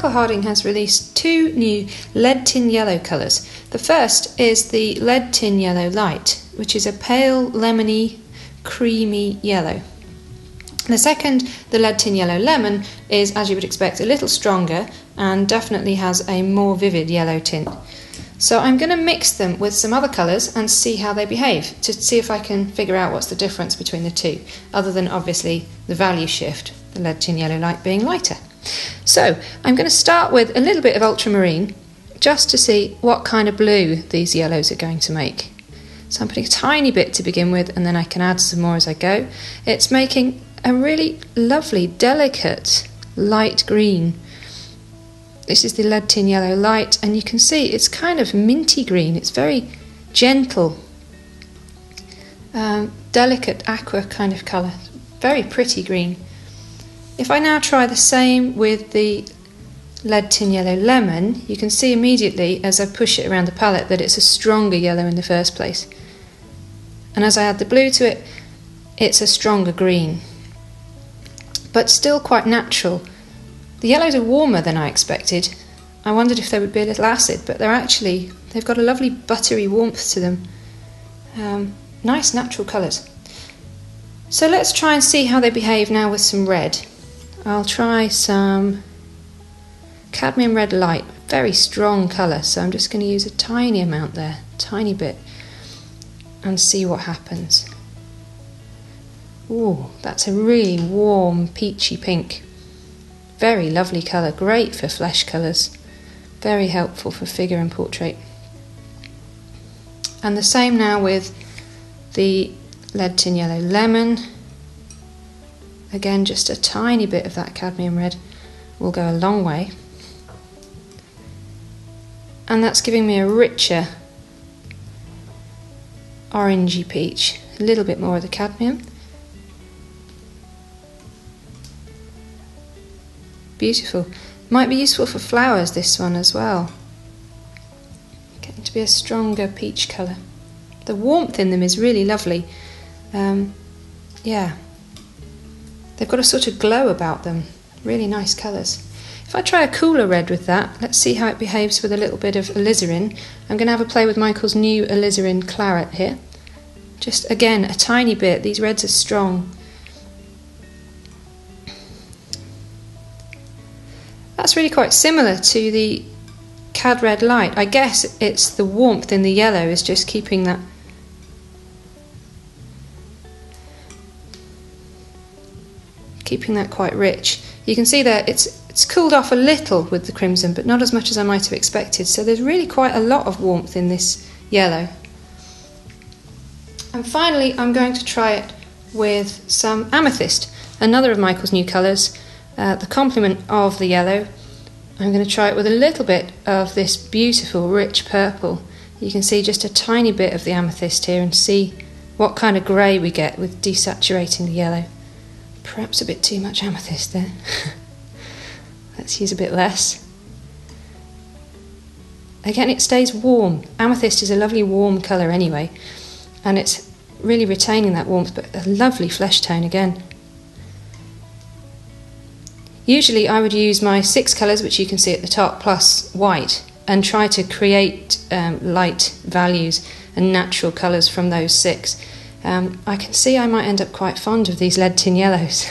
Michael Harding has released two new lead tin yellow colours. The first is the lead tin yellow light, which is a pale lemony, creamy yellow. The second, the lead tin yellow lemon, is as you would expect a little stronger and definitely has a more vivid yellow tint. So I'm going to mix them with some other colours and see how they behave to see if I can figure out what's the difference between the two, other than obviously the value shift, the lead tin yellow light being lighter. So I'm going to start with a little bit of ultramarine just to see what kind of blue these yellows are going to make. So I'm putting a tiny bit to begin with and then I can add some more as I go. It's making a really lovely, delicate light green this is the lead tin yellow light, and you can see it's kind of minty green. It's very gentle, um, delicate aqua kind of colour. Very pretty green. If I now try the same with the lead tin yellow lemon, you can see immediately as I push it around the palette that it's a stronger yellow in the first place. And as I add the blue to it, it's a stronger green. But still quite natural the yellows are warmer than I expected. I wondered if they would be a little acid, but they're actually, they've got a lovely buttery warmth to them. Um, nice natural colours. So let's try and see how they behave now with some red. I'll try some cadmium red light, very strong colour, so I'm just going to use a tiny amount there, tiny bit, and see what happens. Ooh, that's a really warm peachy pink. Very lovely colour, great for flesh colours, very helpful for figure and portrait. And the same now with the lead tin yellow lemon. Again, just a tiny bit of that cadmium red will go a long way. And that's giving me a richer orangey peach, a little bit more of the cadmium. Beautiful. Might be useful for flowers, this one as well. Getting to be a stronger peach colour. The warmth in them is really lovely. Um, yeah. They've got a sort of glow about them. Really nice colours. If I try a cooler red with that, let's see how it behaves with a little bit of alizarin. I'm going to have a play with Michael's new alizarin claret here. Just again, a tiny bit. These reds are strong. That's really quite similar to the cad red light. I guess it's the warmth in the yellow is just keeping that keeping that quite rich. You can see there it's it's cooled off a little with the crimson, but not as much as I might have expected. So there's really quite a lot of warmth in this yellow. And finally, I'm going to try it with some amethyst, another of Michael's new colours. Uh, the complement of the yellow. I'm going to try it with a little bit of this beautiful rich purple. You can see just a tiny bit of the amethyst here and see what kind of grey we get with desaturating the yellow. Perhaps a bit too much amethyst there. Let's use a bit less. Again, it stays warm. Amethyst is a lovely warm colour anyway, and it's really retaining that warmth, but a lovely flesh tone again. Usually I would use my six colours, which you can see at the top, plus white, and try to create um, light values and natural colours from those six. Um, I can see I might end up quite fond of these lead tin yellows.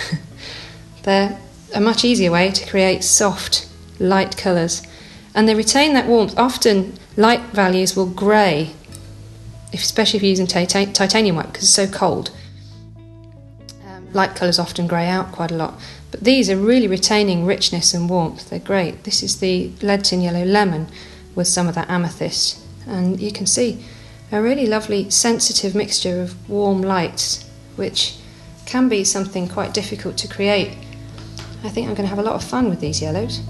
They're a much easier way to create soft, light colours, and they retain that warmth. Often light values will grey, especially if you're using titanium white because it's so cold. Um, light colours often grey out quite a lot. But these are really retaining richness and warmth. They're great. This is the lead tin yellow lemon with some of that amethyst. And you can see a really lovely sensitive mixture of warm lights, which can be something quite difficult to create. I think I'm going to have a lot of fun with these yellows.